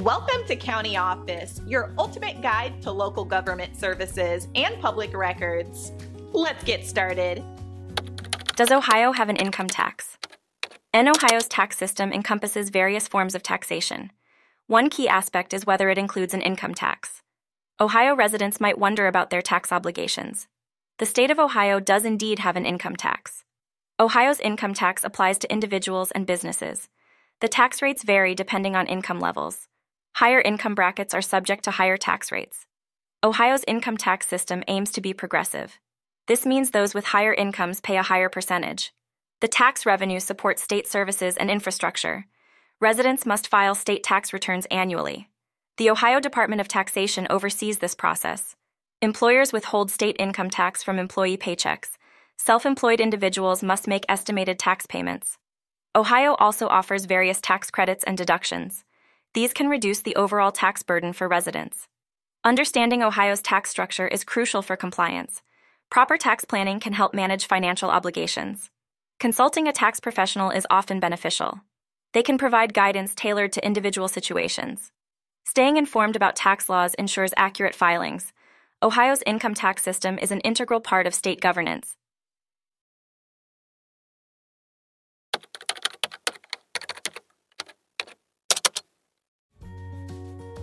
Welcome to County Office, your ultimate guide to local government services and public records. Let's get started. Does Ohio have an income tax? In Ohio's tax system encompasses various forms of taxation. One key aspect is whether it includes an income tax. Ohio residents might wonder about their tax obligations. The state of Ohio does indeed have an income tax. Ohio's income tax applies to individuals and businesses. The tax rates vary depending on income levels. Higher income brackets are subject to higher tax rates. Ohio's income tax system aims to be progressive. This means those with higher incomes pay a higher percentage. The tax revenue supports state services and infrastructure. Residents must file state tax returns annually. The Ohio Department of Taxation oversees this process. Employers withhold state income tax from employee paychecks. Self employed individuals must make estimated tax payments. Ohio also offers various tax credits and deductions. These can reduce the overall tax burden for residents. Understanding Ohio's tax structure is crucial for compliance. Proper tax planning can help manage financial obligations. Consulting a tax professional is often beneficial. They can provide guidance tailored to individual situations. Staying informed about tax laws ensures accurate filings. Ohio's income tax system is an integral part of state governance.